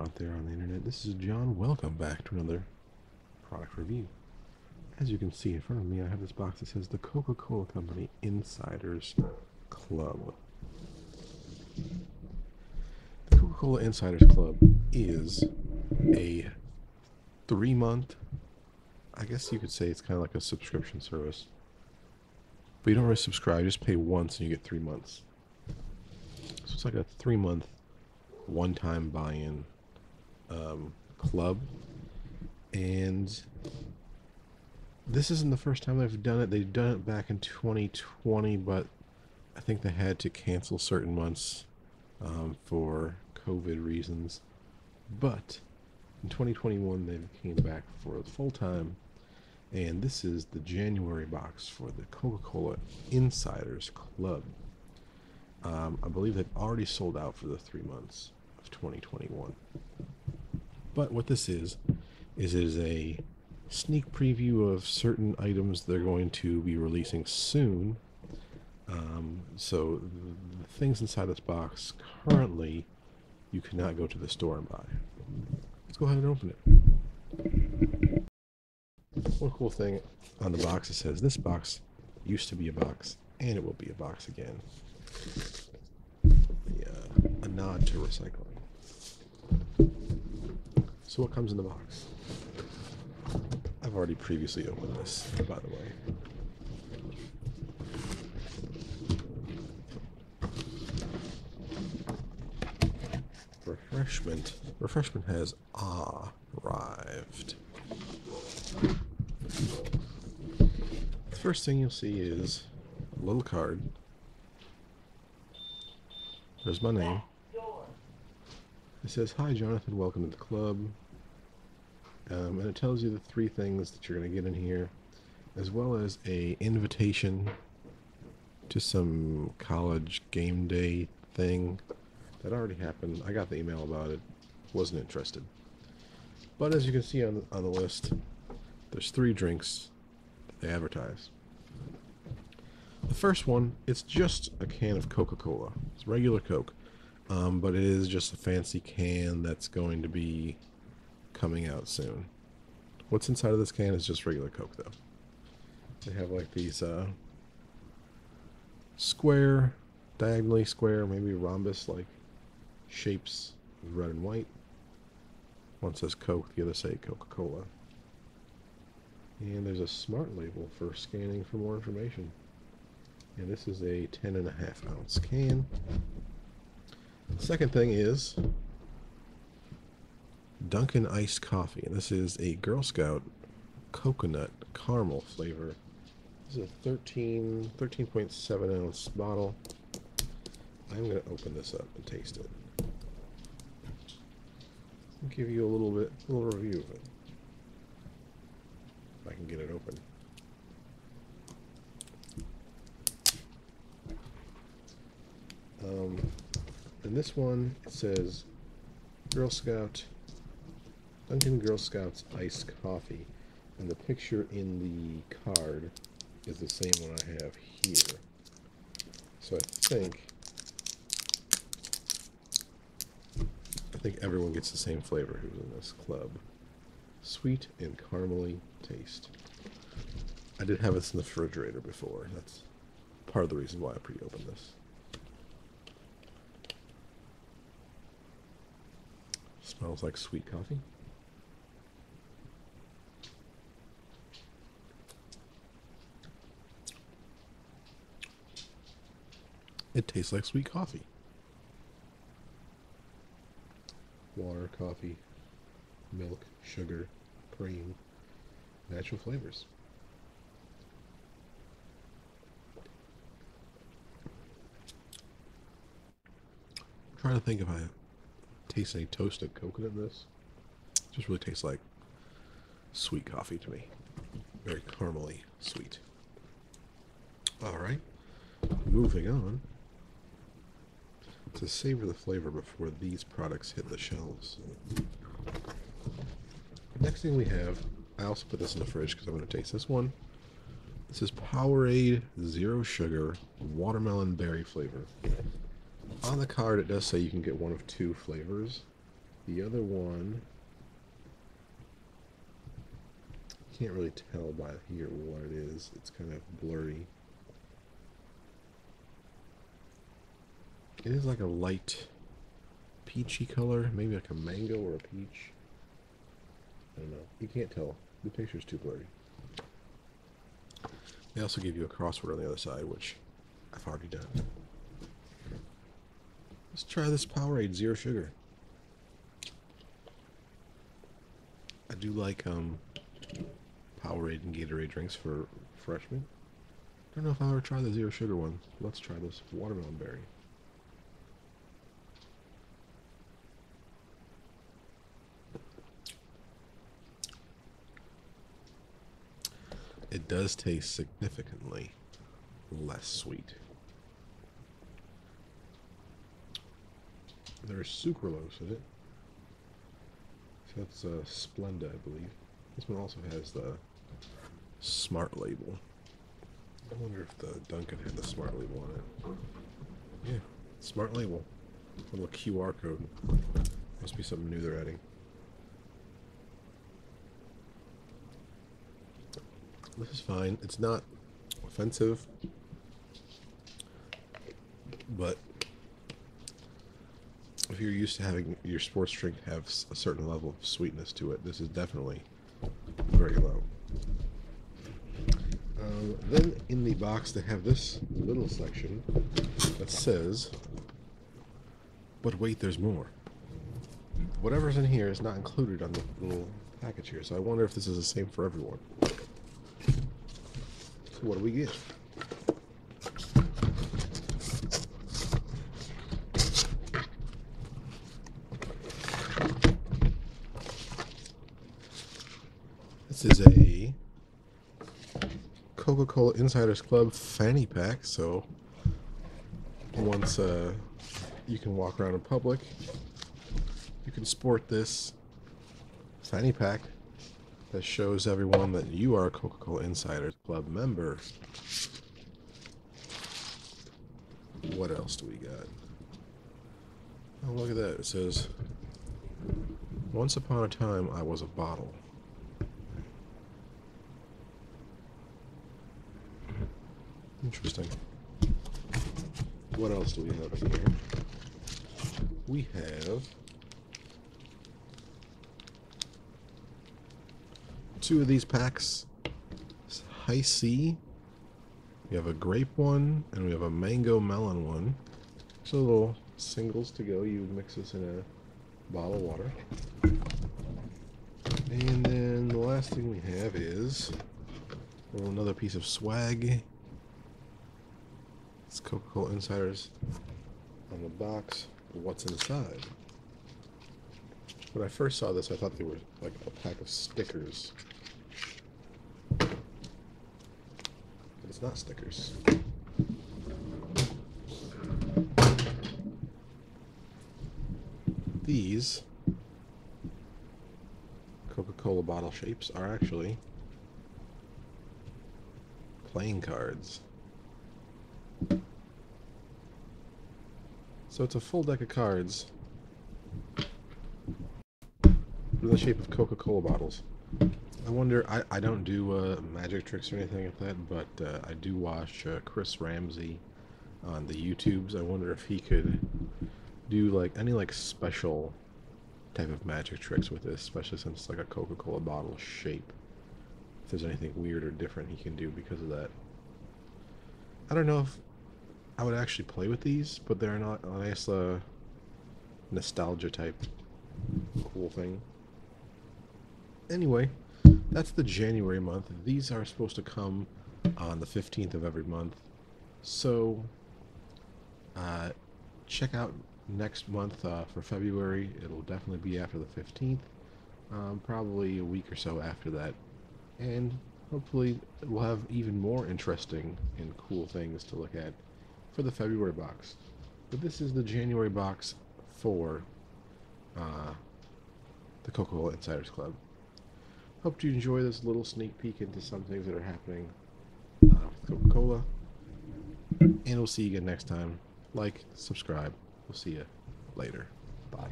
out there on the internet. This is John. Welcome back to another product review. As you can see in front of me, I have this box that says the Coca Cola Company Insiders Club. The Coca Cola Insiders Club is a three month, I guess you could say it's kind of like a subscription service. But you don't really subscribe, you just pay once and you get three months. So it's like a three month one time buy in um, club. And this isn't the first time they've done it. They've done it back in 2020, but I think they had to cancel certain months um, for COVID reasons. But in 2021, they came back for full time. And this is the January box for the Coca Cola Insiders Club. Um, I believe they've already sold out for the three months of 2021. But what this is, is it is a sneak preview of certain items they're going to be releasing soon. Um, so the things inside this box currently you cannot go to the store and buy. Let's go ahead and open it. One cool thing on the box it says this box used to be a box and it will be a box again. A nod to recycling. So what comes in the box? I've already previously opened this, by the way. Refreshment. Refreshment has arrived. The first thing you'll see is a little card. There's my name. It says, Hi, Jonathan, welcome to the club. Um, and it tells you the three things that you're going to get in here, as well as a invitation to some college game day thing that already happened. I got the email about it. Wasn't interested. But as you can see on on the list, there's three drinks that they advertise. The first one, it's just a can of Coca-Cola. It's regular Coke. Um, but it is just a fancy can that's going to be coming out soon. What's inside of this can is just regular Coke, though. They have like these uh, square, diagonally square, maybe rhombus like shapes, red and white. One says Coke, the other say Coca-Cola. And there's a smart label for scanning for more information. And this is a 10 and a half ounce can. Second thing is Dunkin' iced coffee. And this is a Girl Scout coconut caramel flavor. This is a 13, 13.7 ounce bottle. I'm going to open this up and taste it. I'll give you a little bit, a little review of it. If I can get it open. Um, and this one, it says Girl Scout, Dunkin' Girl Scouts iced coffee. And the picture in the card is the same one I have here. So I think, I think everyone gets the same flavor who's in this club. Sweet and caramely taste. I did have this in the refrigerator before. That's part of the reason why I pre-opened this. Smells like sweet coffee. It tastes like sweet coffee. Water, coffee, milk, sugar, cream, natural flavors. I'm trying to think if I taste any toasted coconut in this. It just really tastes like sweet coffee to me. Very caramely sweet. Alright, moving on. To savor the flavor before these products hit the shelves. Next thing we have, I also put this in the fridge because I'm going to taste this one. This is Powerade Zero Sugar Watermelon Berry Flavor. On the card, it does say you can get one of two flavors. The other one, can't really tell by here what it is. It's kind of blurry. It is like a light peachy color, maybe like a mango or a peach. I don't know. You can't tell. The picture's too blurry. They also give you a crossword on the other side, which I've already done. Let's try this Powerade Zero Sugar. I do like um, Powerade and Gatorade drinks for freshmen. I Don't know if I'll ever try the Zero Sugar one. Let's try this watermelon berry. It does taste significantly less sweet. There's sucralose in it. So that's uh, Splenda, I believe. This one also has the smart label. I wonder if the Dunkin' had the smart label on it. Yeah, smart label. A little QR code. Must be something new they're adding. This is fine. It's not offensive, but if you're used to having your sports drink have a certain level of sweetness to it, this is definitely very low. Um, then in the box they have this little section that says, but wait, there's more. Whatever's in here is not included on the little package here, so I wonder if this is the same for everyone. So what do we get? This is a Coca-Cola Insiders Club fanny pack, so once uh, you can walk around in public, you can sport this fanny pack that shows everyone that you are a Coca-Cola Insiders Club member. What else do we got? Oh, look at that. It says, Once upon a time, I was a bottle. Interesting. What else do we have here? We have two of these packs. It's Hi-C. We have a grape one, and we have a mango melon one. So little singles to go. You mix this in a bottle of water. And then the last thing we have is well, another piece of swag. It's Coca-Cola Insiders on the box. What's inside? When I first saw this, I thought they were like a pack of stickers. But it's not stickers. These Coca-Cola bottle shapes are actually playing cards. So it's a full deck of cards in the shape of Coca-Cola bottles. I wonder, I, I don't do uh, magic tricks or anything like that, but uh, I do watch uh, Chris Ramsay on the YouTubes. I wonder if he could do like any like special type of magic tricks with this, especially since it's like a Coca-Cola bottle shape. If there's anything weird or different he can do because of that. I don't know if I would actually play with these, but they're not a nice uh, nostalgia type cool thing. Anyway, that's the January month. These are supposed to come on the 15th of every month. So, uh, check out next month uh, for February. It'll definitely be after the 15th. Um, probably a week or so after that. And hopefully we'll have even more interesting and cool things to look at for the February box. But this is the January box for uh, the Coca-Cola Insiders Club. Hope you enjoy this little sneak peek into some things that are happening uh, with Coca-Cola. And we'll see you again next time. Like, subscribe. We'll see you later. Bye.